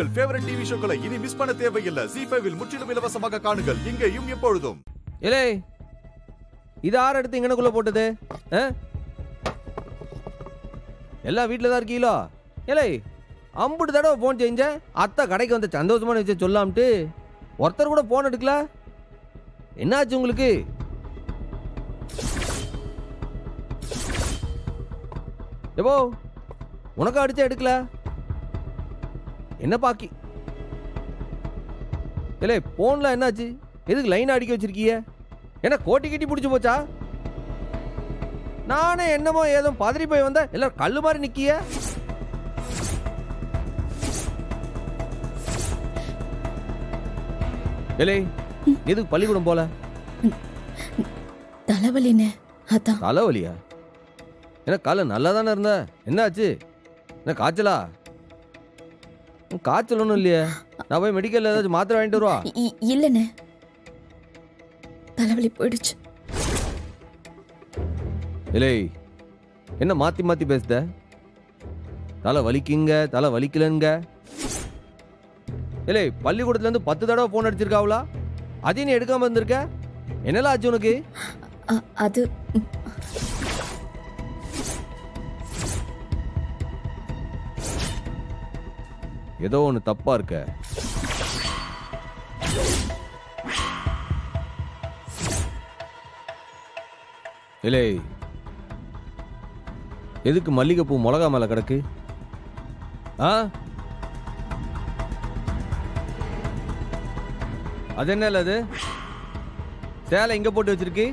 உங்கள் favourite TV ஷோக்களை இனி miss பண்ண தேவையில்லை. ஜி ஃபைவில் முற்றிலும் இலவசமாக காணுங்கள். இங்கேயும் எப்பொழுதும். இலே இது ஆறு எடுத்து இங்கனக்குள்ள போட்டது. ஆ? எல்லாம் வீட்டில் தான் இருக்கீங்களோ? இலே அம்புட்டு தடவை ஃபோன் செஞ்ச அத்தை கடைக்கு வந்து சந்தோஷமான விஷயம் சொல்லாம்ட்டு ஒருத்தர் கூட ஃபோன் எடுக்கல? என்னாச்சு உங்களுக்கு? எப்போ உனக்கு அடிச்சா எடுக்கல? என்ன பாக்கி? இல்லை ஃபோனில் என்னாச்சு? எதுக்கு லைன் அடிக்க வச்சிருக்கீங்க? என்ன கோட்டி கட்டி பிடிச்சி போச்சா? நானே என்னமோ ஏதோ பதறி போய் வந்தா எல்லாரும் கல்லு மாதிரி நிக்கிய? ஏலே எதுக்கு பள்ளிக்கூடம் போல? தலைவலின்னு அதான். தலைவலியா? என்ன காலை நல்லா தானே இருந்த? என்னாச்சு? என்ன காய்ச்சலா? காய்ச்சல் ஒன்றும் இல்லையே. நான் போய் மெடிக்கல்ல ஏதாச்சும் மாத்திரை வாங்கிட்டு வருவா? இல்லைண்ணே. தலைவலி போயிடுச்சு. இல்லை என்ன மாத்தி மாத்தி பேசுத? தலை வலிக்குங்க தலை வலிக்கலங்க. இல்லை பள்ளிக்கூடத்துல இருந்து பத்து தடவை போன் அடிச்சிருக்காவளா? அதையும் நீ எடுக்காம இருந்திருக்க? என்னலாம் ஆச்சு உனக்கு? அது ஏதோ ஒன்று தப்பா இருக்க. இல்லை எதுக்கு மல்லிகைப்பூ மிளகா மேல கிடக்கு? ஆ? அது என்ன அது? சேலை இங்க போட்டு வச்சிருக்கு.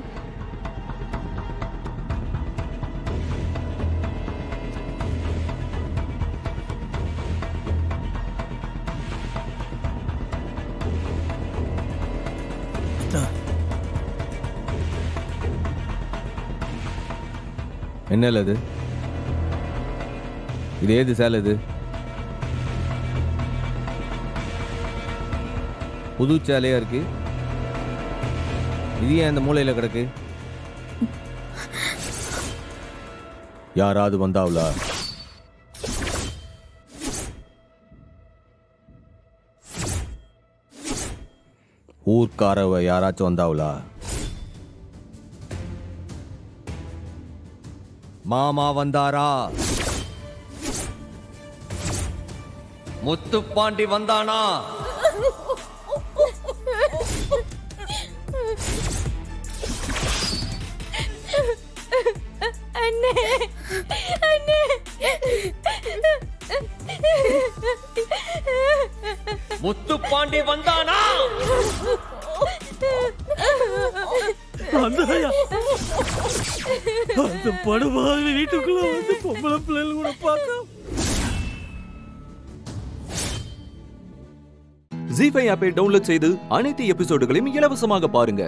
என்ன அது இது ஏது சேலை இது புது சேலையா இருக்கு? இது ஏன் இந்த மூலையில கிடக்கு? யாராவது வந்தாவளா? ஊர்க்காரவ யாராச்சும் வந்தாவளா? மாமா வந்தாரா? முத்துப்பாண்டி வந்தானா? அண்ணே அண்ணே. முத்துப்பாண்டி வந்தானா? அந்தாயா அந்த படுபாவி வீட்டுக்குள்ள வந்து பொம்பளை பிள்ளைகள் கூட பார்க்க ஜி ஃபைவ் ஆப்பை டவுன்லோட் செய்து அனைத்து எபிசோடுகளையும் இலவசமாக பாருங்க.